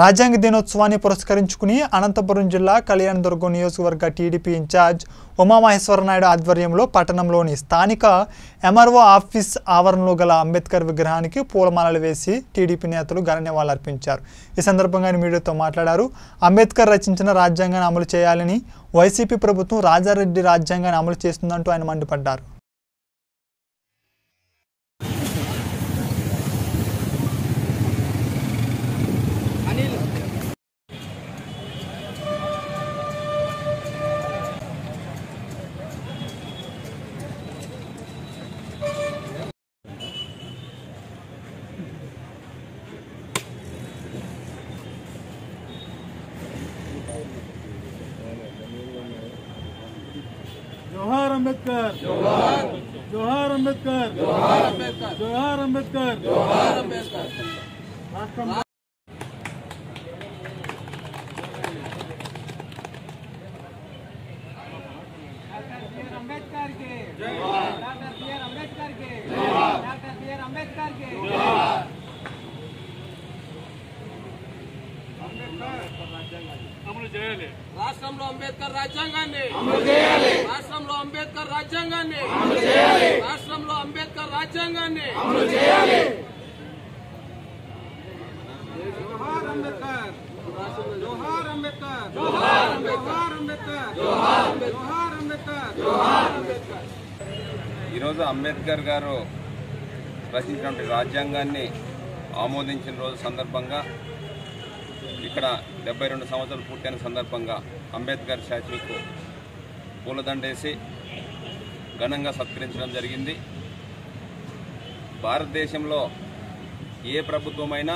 రాజ్యాంగ దినోత్సవాన్ని పురస్కరించుకుని అనంతపురం జిల్లా కళ్యాణదుర్గం నియోజకవర్గ టీడీపీ ఇన్ఛార్జ్ ఉమామహేశ్వరనాయుడు ఆధ్వర్యంలో పట్టణంలోని స్థానిక ఎంఆర్ఓ ఆఫీస్ ఆవరణలో గల అంబేద్కర్ విగ్రహానికి పూలమాలలు వేసి టీడీపీ నేతలు ఘన నివాళులర్పించారు ఈ సందర్భంగా ఆయన మీడియాతో మాట్లాడారు. అంబేద్కర్ రచించిన రాజ్యాంగాన్ని అమలు చేయాలని వైసీపీ ప్రభుత్వం రాజారెడ్డి రాజ్యాంగాన్ని అమలు చేస్తుందంటూ ఆయన మండిపడ్డారు. जोहार अंबेडकर जोहार अंबेडकर जोहार अंबेडकर जोहार अंबेडकर अंबेडकर के। डॉक्टर बी आर अंबेडकर के। डॉक्टर बी आर अंबेडकर के। చేయాలి. రాష్ట్రంలో అంబేద్కర్ రాజ్యాంగాన్ని రాష్ట్రంలో అంబేద్కర్ రాజ్యాంగాన్ని రాష్ట్రంలో అంబేద్కర్ రాజ్యాంగాన్ని జోహార్ అంబేద్కర్. అంబేద్కర్. జోహార్ అంబేద్కర్. జోహార్ అంబేద్కర్. ఈరోజు అంబేద్కర్ గారు రచించినటువంటి రాజ్యాంగాన్ని ఆమోదించిన రోజు సందర్భంగా ఇక్కడ డెబ్బై రెండు సంవత్సరాలు పూర్తయిన సందర్భంగా అంబేద్కర్ స్టాచ్యూకు పూలదండేసి ఘనంగా సత్కరించడం జరిగింది. భారతదేశంలో ఏ ప్రభుత్వమైనా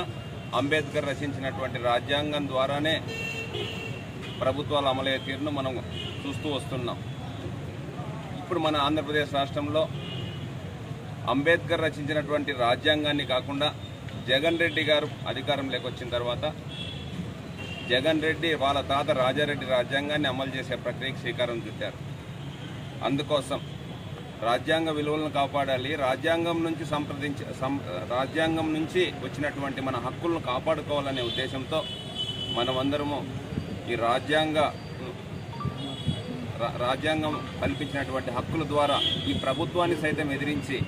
అంబేద్కర్ రచించినటువంటి రాజ్యాంగం ద్వారానే ప్రభుత్వాలు అమలయ్యే తీరును మనం చూస్తూ వస్తున్నాం. ఇప్పుడు మన ఆంధ్రప్రదేశ్ రాష్ట్రంలో అంబేద్కర్ రచించినటువంటి రాజ్యాంగాన్ని కాకుండా జగన్ రెడ్డి గారు అధికారంలోకి వచ్చిన తర్వాత జగన్ రెడ్డి వాళ్ళ తాత రాజారెడ్డి రాజ్యాంగాన్ని అమలు చేసే ప్రక్రియకు శ్రీకారం చుట్టారు. అందుకోసం రాజ్యాంగ విలువలను కాపాడాలి. రాజ్యాంగం నుంచి సంప్రదించి సం- రాజ్యాంగం నుంచి వచ్చినటువంటి మన హక్కులను కాపాడుకోవాలనే ఉద్దేశంతో మనమందరము ఈ రాజ్యాంగ రాజ్యాంగం కల్పించినటువంటి హక్కుల ద్వారా ఈ ప్రభుత్వాన్ని సైతం ఎదిరించి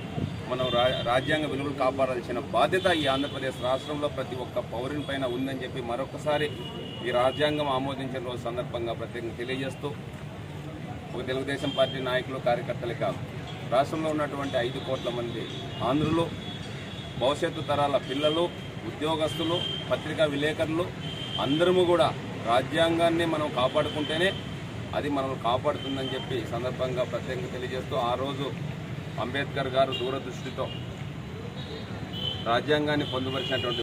మనం రా- రాజ్యాంగ విలువలు కాపాడాల్సిన బాధ్యత ఈ ఆంధ్రప్రదేశ్ రాష్ట్రంలో ప్రతి ఒక్క పౌరుని పైన ఉందని చెప్పి మరొకసారి ఈ రాజ్యాంగం ఆమోదించిన రోజు సందర్భంగా ప్రత్యేకంగా తెలియజేస్తూ ఒక తెలుగుదేశం పార్టీ నాయకులు కార్యకర్తలే కాదు రాష్ట్రంలో ఉన్నటువంటి ఐదు కోట్ల మంది ఆంధ్రులు భవిష్యత్తు తరాల పిల్లలు ఉద్యోగస్తులు పత్రికా విలేకరులు అందరము కూడా రాజ్యాంగాన్ని మనం కాపాడుకుంటేనే అది మనల్ని కాపాడుతుందని చెప్పి సందర్భంగా ప్రత్యేకంగా తెలియజేస్తూ ఆ రోజు అంబేద్కర్ గారు దూరదృష్టితో రాజ్యాంగాన్ని పొందుపరిచినటువంటి